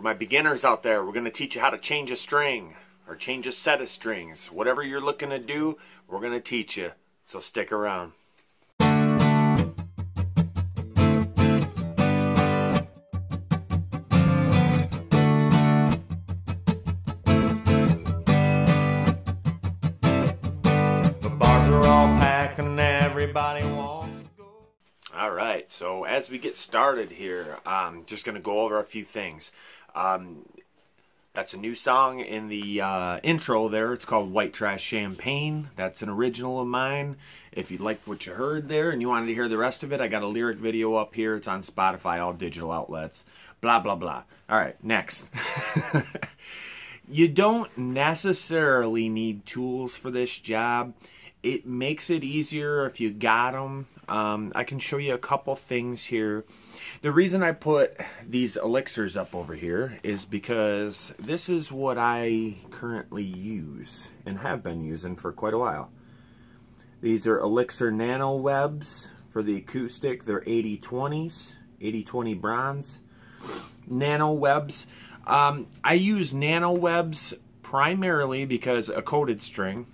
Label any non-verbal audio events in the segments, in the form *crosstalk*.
For my beginners out there, we're going to teach you how to change a string or change a set of strings. Whatever you're looking to do, we're going to teach you. So stick around. The bars are all packed and everybody wants to go. All right, so as we get started here, I'm just going to go over a few things. Um, that's a new song in the uh, intro there. It's called White Trash Champagne. That's an original of mine. If you liked what you heard there and you wanted to hear the rest of it, I got a lyric video up here. It's on Spotify, all digital outlets. Blah, blah, blah. All right, next. *laughs* you don't necessarily need tools for this job. It makes it easier if you got them. Um, I can show you a couple things here. The reason I put these elixirs up over here is because this is what I currently use and have been using for quite a while. These are Elixir Nanowebs for the acoustic. They're 8020s, 8020 bronze. Nanowebs. Um, I use Nanowebs primarily because a coated string,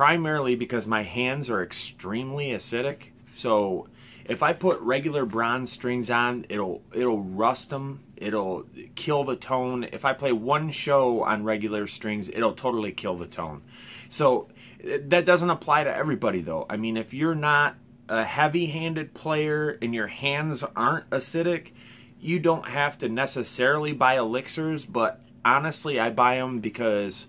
primarily because my hands are extremely acidic. So if I put regular bronze strings on, it'll it'll rust them. It'll kill the tone. If I play one show on regular strings, it'll totally kill the tone. So that doesn't apply to everybody though. I mean, if you're not a heavy-handed player and your hands aren't acidic, you don't have to necessarily buy elixirs, but honestly, I buy them because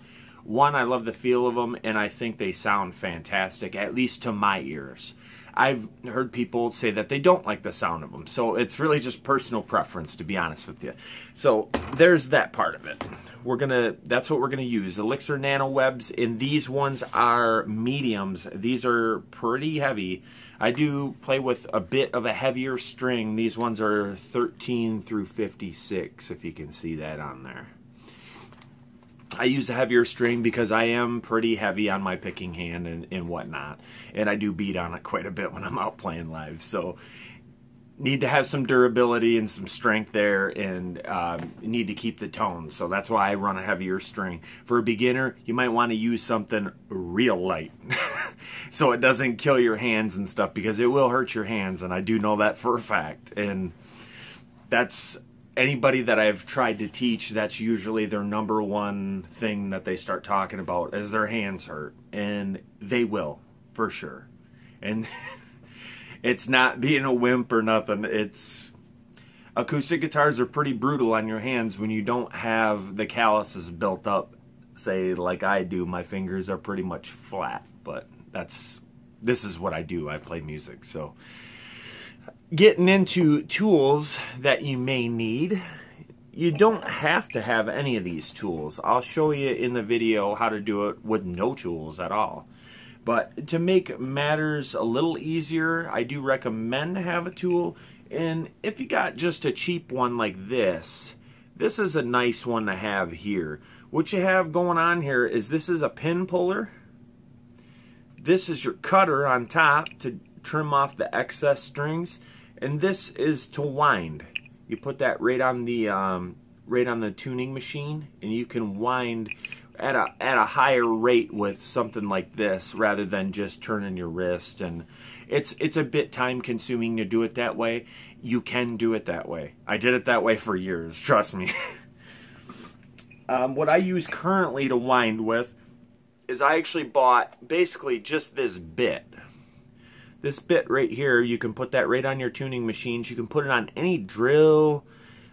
one, I love the feel of them and I think they sound fantastic, at least to my ears. I've heard people say that they don't like the sound of them. So it's really just personal preference, to be honest with you. So there's that part of it. We're gonna, that's what we're gonna use. Elixir Nanowebs, and these ones are mediums. These are pretty heavy. I do play with a bit of a heavier string. These ones are 13 through 56, if you can see that on there. I use a heavier string because I am pretty heavy on my picking hand and, and whatnot. And I do beat on it quite a bit when I'm out playing live. So need to have some durability and some strength there and um, need to keep the tone. So that's why I run a heavier string. For a beginner, you might want to use something real light *laughs* so it doesn't kill your hands and stuff because it will hurt your hands. And I do know that for a fact. And that's anybody that I've tried to teach, that's usually their number one thing that they start talking about is their hands hurt. And they will, for sure. And *laughs* it's not being a wimp or nothing. It's acoustic guitars are pretty brutal on your hands when you don't have the calluses built up, say like I do. My fingers are pretty much flat, but that's this is what I do. I play music. So getting into tools that you may need. You don't have to have any of these tools. I'll show you in the video how to do it with no tools at all. But to make matters a little easier, I do recommend to have a tool. And if you got just a cheap one like this, this is a nice one to have here. What you have going on here is this is a pin puller. This is your cutter on top to trim off the excess strings and this is to wind. You put that right on the um, right on the tuning machine, and you can wind at a at a higher rate with something like this rather than just turning your wrist. And it's it's a bit time consuming to do it that way. You can do it that way. I did it that way for years. *laughs* Trust me. um, what I use currently to wind with is I actually bought basically just this bit this bit right here, you can put that right on your tuning machines. You can put it on any drill,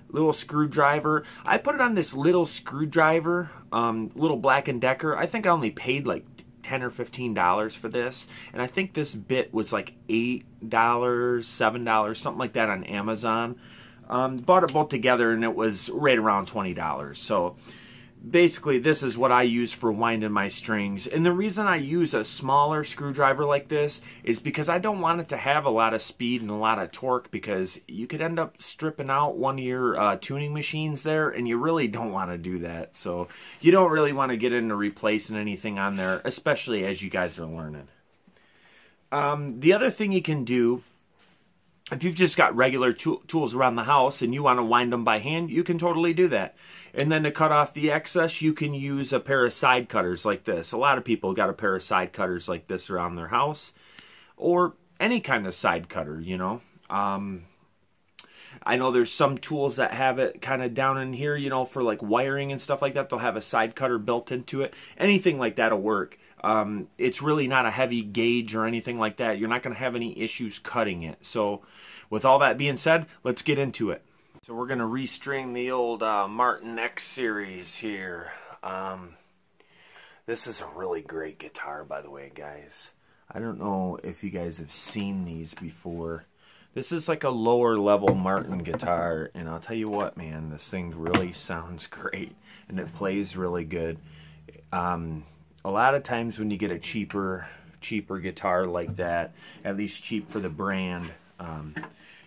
little screwdriver. I put it on this little screwdriver, um, little Black & Decker. I think I only paid like 10 or 15 dollars for this and i think this bit was like eight dollars seven dollars something like that on amazon um, bought it both together and it was right around 20 dollars so basically this is what I use for winding my strings. And the reason I use a smaller screwdriver like this is because I don't want it to have a lot of speed and a lot of torque because you could end up stripping out one of your uh, tuning machines there and you really don't want to do that. So you don't really want to get into replacing anything on there especially as you guys are learning. Um, the other thing you can do if you've just got regular tools around the house and you want to wind them by hand, you can totally do that. And then to cut off the excess, you can use a pair of side cutters like this. A lot of people got a pair of side cutters like this around their house or any kind of side cutter, you know. Um, I know there's some tools that have it kind of down in here, you know, for like wiring and stuff like that. They'll have a side cutter built into it. Anything like that'll work. Um, it's really not a heavy gauge or anything like that. You're not going to have any issues cutting it. So with all that being said, let's get into it. So we're going to restring the old uh, Martin X series here. Um, this is a really great guitar, by the way, guys. I don't know if you guys have seen these before. This is like a lower level Martin guitar, and I'll tell you what, man, this thing really sounds *laughs* great, and it plays really good. Um, a lot of times when you get a cheaper, cheaper guitar like that, at least cheap for the brand, um,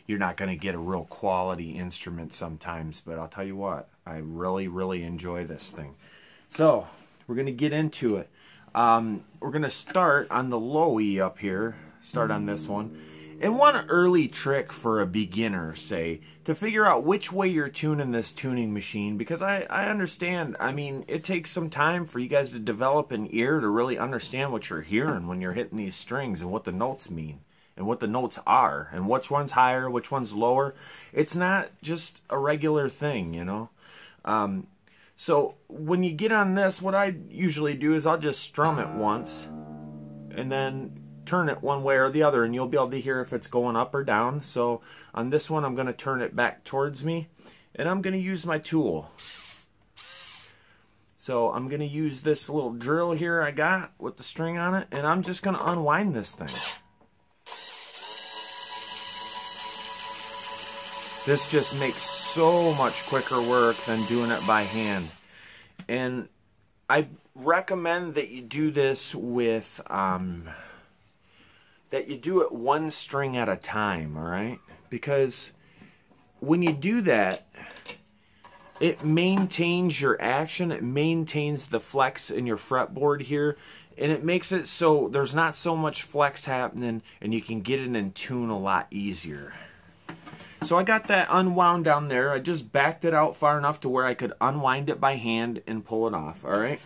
you're not going to get a real quality instrument sometimes. But I'll tell you what, I really, really enjoy this thing. So we're going to get into it. Um, we're going to start on the low E up here. Start on this one. And one early trick for a beginner, say, to figure out which way you're tuning this tuning machine, because I, I understand, I mean, it takes some time for you guys to develop an ear to really understand what you're hearing when you're hitting these strings and what the notes mean and what the notes are and which one's higher, which one's lower. It's not just a regular thing, you know. Um, so when you get on this, what I usually do is I'll just strum it once and then turn it one way or the other and you'll be able to hear if it's going up or down. So on this one, I'm going to turn it back towards me and I'm going to use my tool. So I'm going to use this little drill here I got with the string on it and I'm just going to unwind this thing. This just makes so much quicker work than doing it by hand. And I recommend that you do this with, um, that you do it one string at a time, all right? Because when you do that, it maintains your action, it maintains the flex in your fretboard here, and it makes it so there's not so much flex happening and you can get it in tune a lot easier. So I got that unwound down there. I just backed it out far enough to where I could unwind it by hand and pull it off, all right?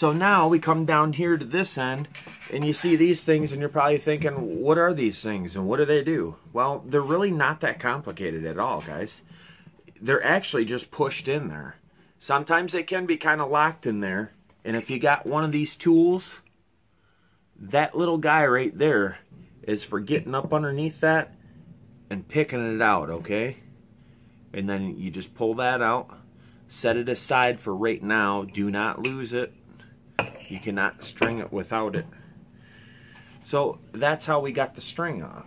So now we come down here to this end and you see these things and you're probably thinking, what are these things and what do they do? Well, they're really not that complicated at all, guys. They're actually just pushed in there. Sometimes they can be kind of locked in there. And if you got one of these tools, that little guy right there is for getting up underneath that and picking it out, okay? And then you just pull that out, set it aside for right now. Do not lose it. You cannot string it without it. So that's how we got the string off.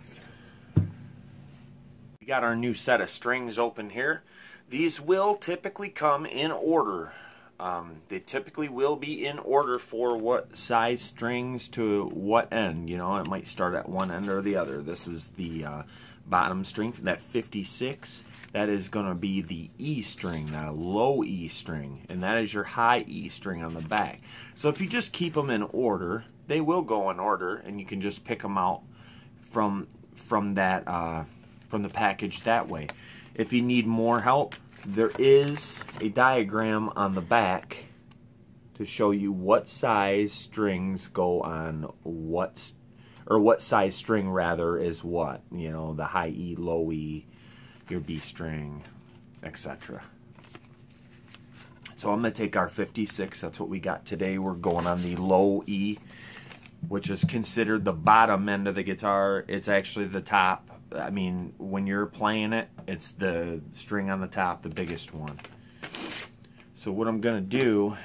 We got our new set of strings open here. These will typically come in order. Um, they typically will be in order for what size strings to what end. You know, it might start at one end or the other. This is the uh, bottom string, that 56, that is going to be the E string, that low E string, and that is your high E string on the back. So if you just keep them in order, they will go in order, and you can just pick them out from from that uh, from the package that way. If you need more help, there is a diagram on the back to show you what size strings go on what or what size string rather is what you know the high E low E your B string etc so I'm gonna take our 56 that's what we got today. We're going on the low E which is considered the bottom end of the guitar. It's actually the top. I mean when you're playing it it's the string on the top the biggest one. So what I'm gonna do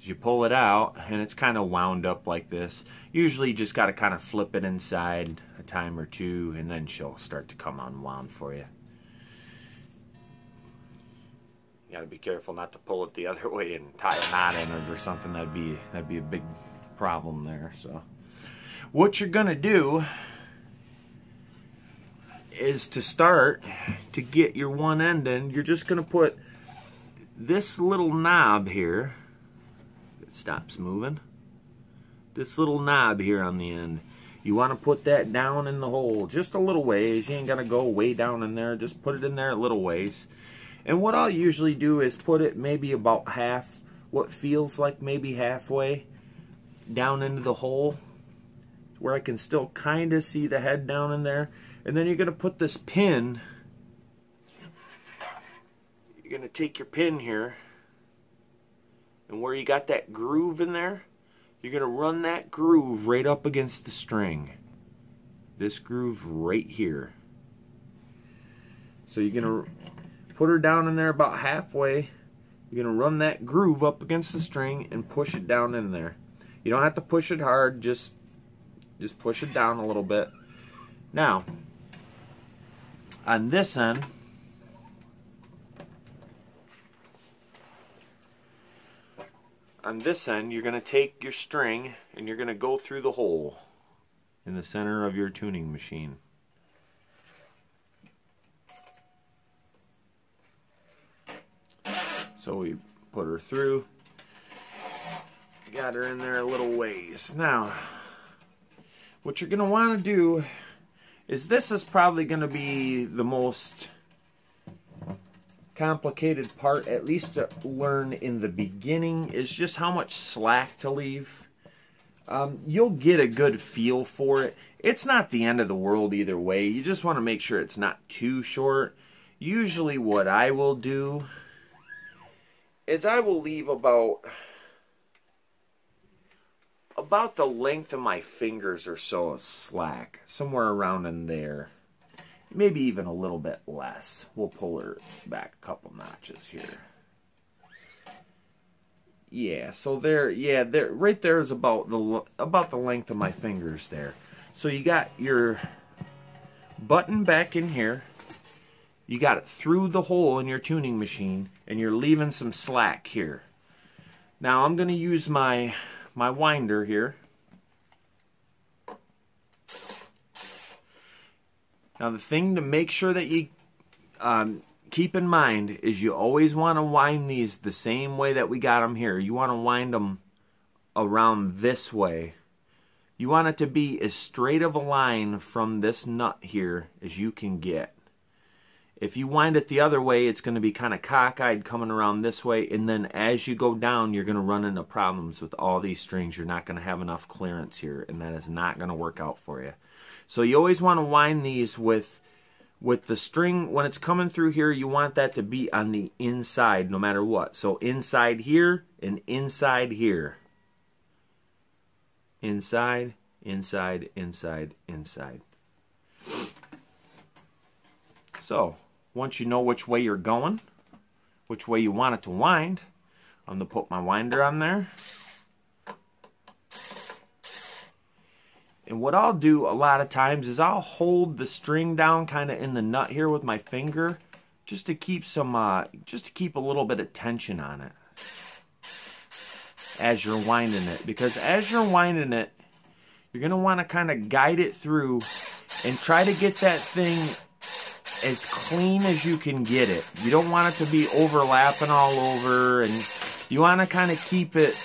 is you pull it out and it's kind of wound up like this. Usually you just got to kind of flip it inside a time or two and then she'll start to come unwound for you you got to be careful not to pull it the *laughs* other way and tie a knot in it or something that'd be that'd be a big problem there so what you're gonna do is to start to get your one end in you're just gonna put this little knob here it stops moving. This little knob here on the end. You want to put that down in the hole just a little ways. You ain't to go way down in there. Just put it in there a little ways. And what I'll usually do is put it maybe about half, what feels like maybe halfway down into the hole where I can still kind of see the head down in there. And then you're going to put this pin, you're going to take your pin here, and where you got that groove in there, you're going to run that groove right up against the string. This groove right here. So you're going to put her down in there about halfway. You're going to run that groove up against the string and push it down in there. You don't have to push it hard, just just push it down a little bit. Now, on this end, on this end, you're going to take your string and you're going to go through the hole in the center of your tuning machine. So we put her through, got her in there a little ways. Now, what you're going to want to do is this is probably going to be the most complicated part, at least to learn in the beginning, is just how much slack to leave. Um, you'll get a good feel for it. It's not the end of the world either way. You just want to make sure it's not too short. Usually what I will do is I will leave about about the length of my fingers or so of slack, somewhere around in there. Maybe even a little bit less. We'll pull her back a couple notches here. Yeah, so there, yeah, there, right there is about the about the length of my fingers there. So you got your button back in here. You got it through the hole in your tuning machine, and you're leaving some slack here. Now I'm going to use my my winder here. Now the thing to make sure that you um, keep in mind is you always want to wind these the same way that we got them here. You want to wind them around this way. You want it to be as straight of a line from this nut here as you can get. If you wind it the other way, it's going to be kind of cockeyed coming around this way. And then as you go down, you're going to run into problems with all these strings. You're not going to have enough clearance here. And that is not going to work out for you. So you always want to wind these with, with the string. When it's coming through here, you want that to be on the inside no matter what. So inside here and inside here. Inside, inside, inside, inside. So once you know which way you're going, which way you want it to wind, I'm going to put my winder on there. And what I'll do a lot of times is I'll hold the string down kind of in the nut here with my finger just to keep some, uh, just to keep a little bit of tension on it as you're winding it. Because as you're winding it, you're going to want to kind of guide it through and try to get that thing as clean as you can get it. You don't want it to be overlapping all over and you want to kind of keep it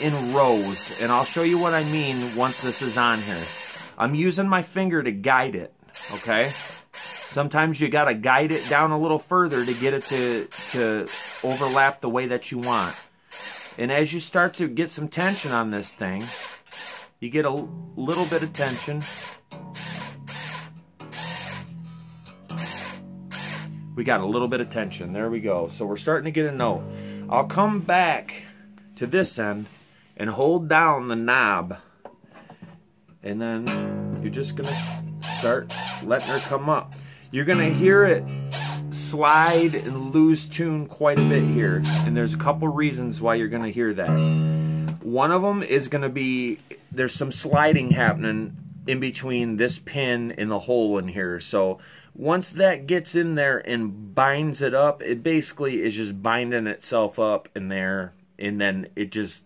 in rows. And I'll show you what I mean once this is on here. I'm using my finger to guide it, okay? Sometimes you got to guide it down a little further to get it to, to overlap the way that you want. And as you start to get some tension on this thing, you get a little bit of tension we got a little bit of tension. There we go. So we're starting to get a note. I'll come back to this end and hold down the knob. And then you're just going to start letting her come up. You're going to hear it slide and lose tune quite a bit here. And there's a couple reasons why you're going to hear that. One of them is going to be there's some sliding happening in between this pin and the hole in here. So once that gets in there and binds it up, it basically is just binding itself up in there, and then it just,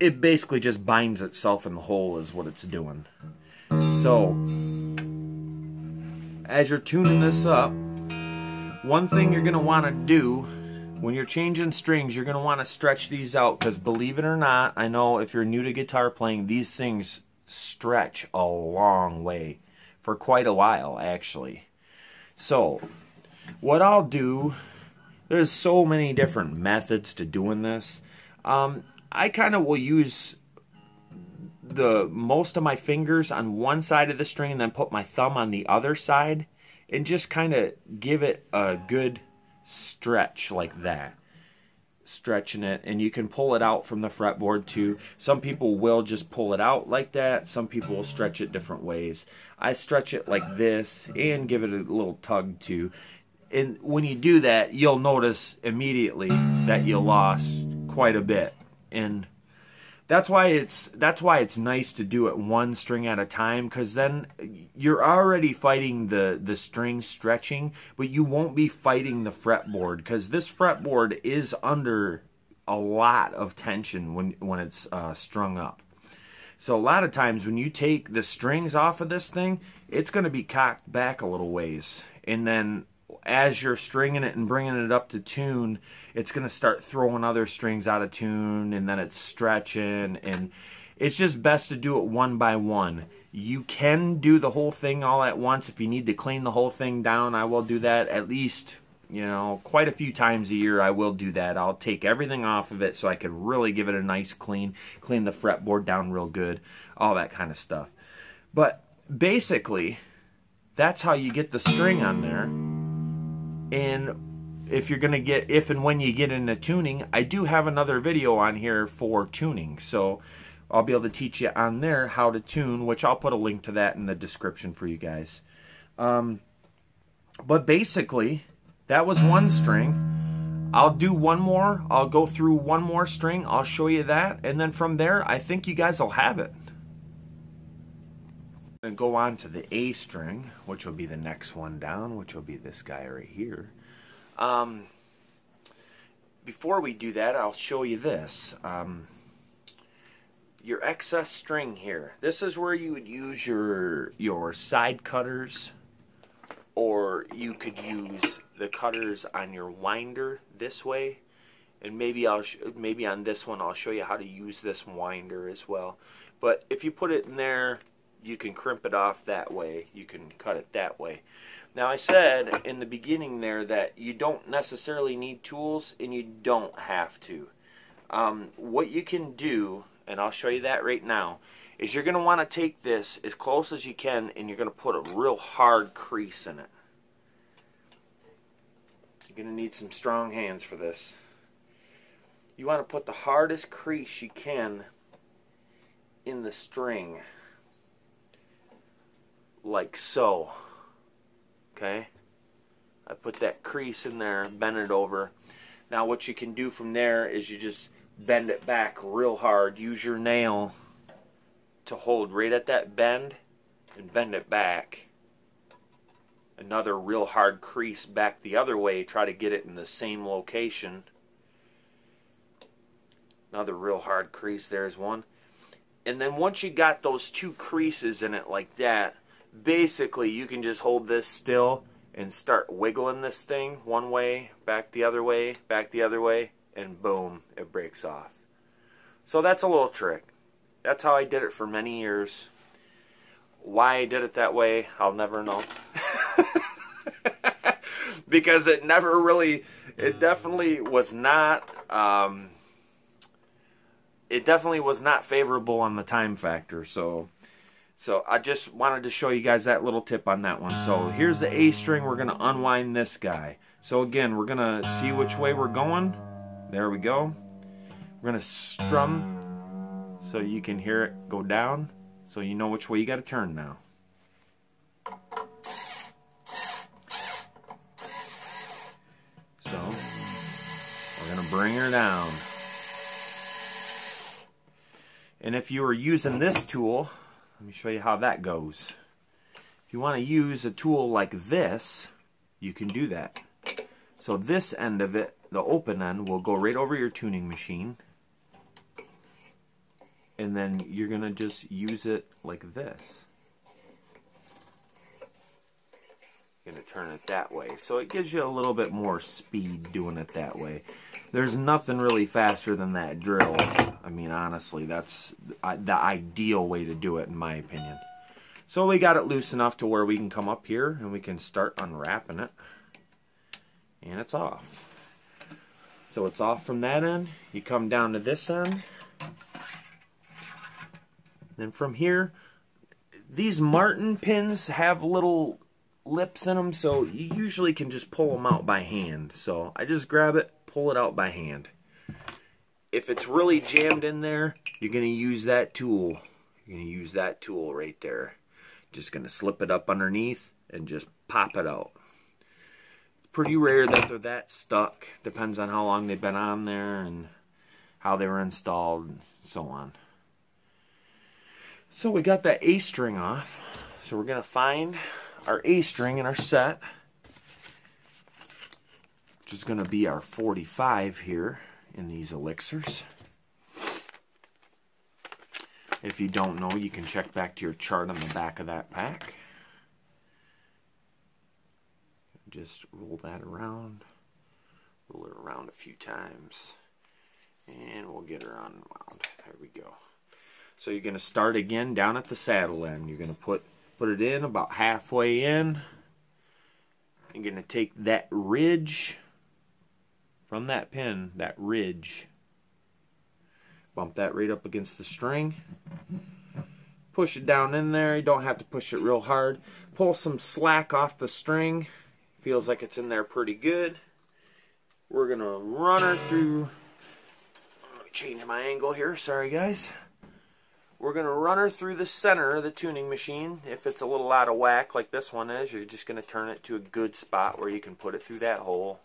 it basically just binds itself in the hole is what it's doing. So, as you're tuning this up, one thing you're going to want to do when you're changing strings, you're going to want to stretch these out because believe it or not, I know if you're new to guitar playing, these things stretch a long way for quite a while actually. So, what I'll do, there's so many different methods to doing this. Um, I kind of will use the most of my fingers on one side of the string and then put my thumb on the other side and just kind of give it a good stretch like that stretching it and you can pull it out from the fretboard too. Some people will just pull it out like that. Some people will stretch it different ways. I stretch it like this and give it a little tug too. And when you do that you'll notice immediately that you lost quite a bit. And that's why it's that's why it's nice to do it one string at a time because then you're already fighting the the string stretching but you won't be fighting the fretboard because this fretboard is under a lot of tension when when it's uh, strung up. So a lot of times when you take the strings off of this thing it's going to be cocked back a little ways and then as you're stringing it and bringing it up to tune, it's going to start throwing other strings out of tune and then it's stretching and it's just best to do it one by one. You can do the whole thing all at once. If you need to clean the whole thing down, I will do that at least, you know, quite a few times a year. I will do that. I'll take everything off of it so I can really give it a nice clean, clean the fretboard down real good, all that kind of stuff. But basically, that's how you get the string on there and if you're going to get if and when you get into tuning i do have another video on here for tuning. So i'll be able to teach you on there how to tune which i'll put a link to that in the description for you guys. Um, but basically that was one string. I'll do one more. I'll go through one more string. I'll show you that. And then from there i think you guys will have it and go on to the A string, which will be the next one down, which will be this guy right here. Um, before we do that, I'll show you this. Um, your excess string here. This is where you would use your your side cutters, or you could use the cutters on your winder this way. And maybe I'll maybe on this one I'll show you how to use this winder as well. But if you put it in there you can crimp it off that way. You can cut it that way. Now I said in the beginning there that you don't necessarily need tools and you don't have to. Um, what you can do, and I'll show you that right now, is you're going to want to take this as close as you can and you're going to put a real hard crease in it. You're going to need some strong hands for this. You want to put the hardest crease you can in the string like so. Okay? I put that crease in there, bend it over. Now what you can do from there is you just bend it back real hard. Use your nail to hold right at that bend and bend it back. Another real hard crease back the other way. Try to get it in the same location. Another real hard crease. There's one. And then once you got those two creases in it like that, basically you can just hold this still and start wiggling this thing one way, back the other way, back the other way, and boom, it breaks off. So that's a little trick. That's how I did it for many years. Why I did it that way, I'll never know. *laughs* because it never really, it definitely was not, um, it definitely was not favorable on the time factor. So so I just wanted to show you guys that little tip on that one. So here's the A string. We're going to unwind this guy. So again, we're going to see which way we're going. There we go. We're going to strum so you can hear it go down. So you know which way you got to turn now. So we're going to bring her down. And if you were using this tool, let me show you how that goes. If you want to use a tool like this, you can do that. So this end of it, the open end, will go right over your tuning machine. And then you're going to just use it like this. You're going to turn it that way. So it gives you a little bit more speed doing it that way. there's nothing really faster than that drill. I mean, honestly, that's the ideal way to do it, in my opinion. So we got it loose enough to where we can come up here and we can start unwrapping it. And it's off. So it's off from that end. You come down to this end. Then from here, these Martin pins have little lips in them, so you usually can just pull them out by hand. So I just grab it, pull it out by hand. If it's really jammed in there, you're going to use that tool. You're going to use that tool right there. Just going to slip it up underneath and just pop it out. It's pretty rare that they're that stuck. Depends on how long they've been on there and how they were installed and so on. So we got that A string off. So we're going to find our A string in our set which is going to be our 45 here in these elixirs. If you don't know, you can check back to your chart on the back of that pack. Just roll that around, roll it around a few times, and we'll get her unwound. There we go. So you're going to start again down at the saddle end. You're going to put put it in about halfway in. You're going to take that ridge from that pin, that ridge, bump that right up against the string. Push it down in there. You don't have to push it real hard. Pull some slack off the string. Feels like it's in there pretty good. We're going to run her through. Let me change my angle here. Sorry, guys. We're going to run her through the center of the tuning machine. If it's a little out of whack like this one is, you're just going to turn it to a good spot where you can put it through that hole.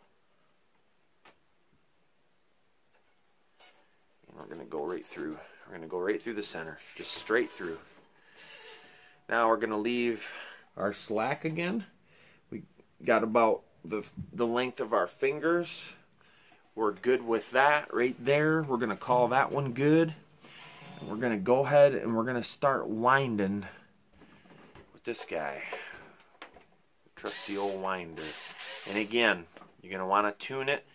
We're going to go right through. We're going to go right through the center, just straight through. Now we're going to leave our slack again. We got about the, the length of our fingers. We're good with that right there. We're going to call that one good. And we're going to go ahead and we're going to start winding with this guy. Trusty old winder. And again, you're going to want to tune it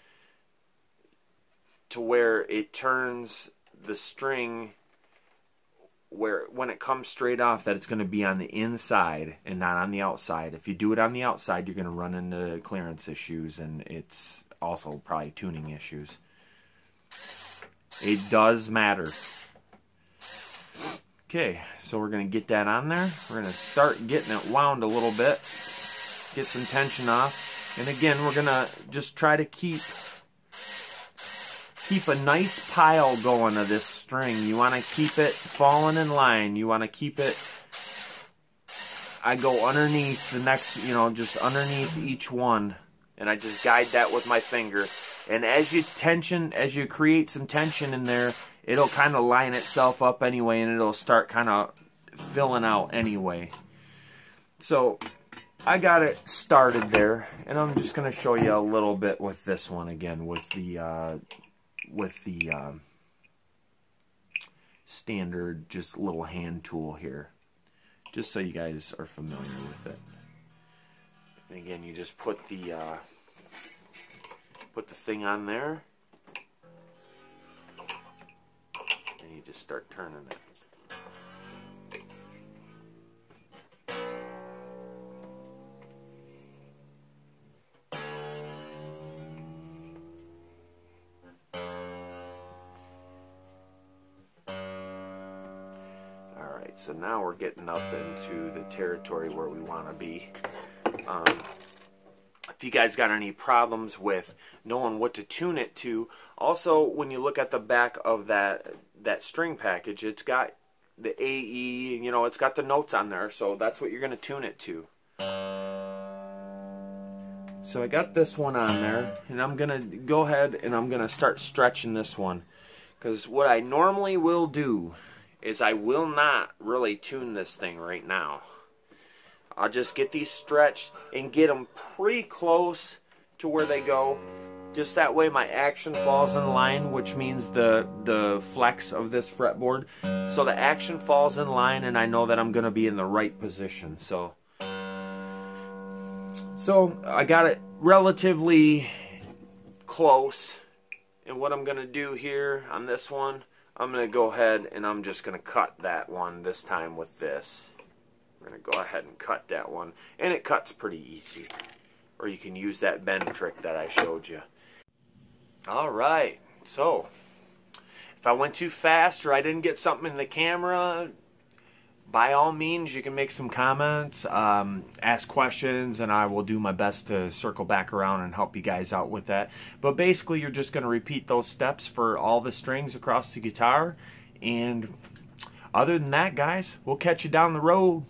to where it turns the string where when it comes straight off that it's going to be on the inside and not on the outside. If you do it on the outside, you're going to run into clearance issues and it's also probably tuning issues. It does matter. Okay, so we're going to get that on there. We're going to start getting it wound a little bit. Get some tension off. And again, we're going to just try to keep keep a nice pile going of this string. You want to keep it falling in line. You want to keep it, I go underneath the next, you know, just underneath each one. And I just guide that with my finger. And as you tension, as you create some tension in there, it'll kind of line itself up anyway and it'll start kind of filling out anyway. So I got it started there and I'm just going to show you a little bit with this one again with the uh, with the um, standard just little hand tool here just so you guys are familiar with it. And again you just put the uh, put the thing on there. And you just start turning it So now we're getting up into the territory where we want to be. Um, if you guys got any problems with knowing what to tune it to, also when you look at the back of that that string package, it's got the AE, you know, it's got the notes on there, so that's what you're going to tune it to. So I got this one on there, and I'm going to go ahead and I'm going to start stretching this one. Because what I normally will do is I will not really tune this thing right now. I'll just get these stretched and get them pretty close to where they go. Just that way my action falls in line, which means the, the flex of this fretboard. So the action falls in line and I know that I'm going to be in the right position. So, so I got it relatively close And what I'm going to do here on this one, I'm going to go ahead and I'm just going to cut that one this time with this. I'm going to go ahead and cut that one. And it cuts pretty easy. Or you can use that bend trick that I showed you. Alright, so if I went too fast or I didn't get something in the camera, by all means, you can make some comments, um, ask questions, and I will do my best to circle back around and help you guys out with that. But basically, you're just going to repeat those steps for all the strings across the guitar. And other than that, guys, we'll catch you down the road.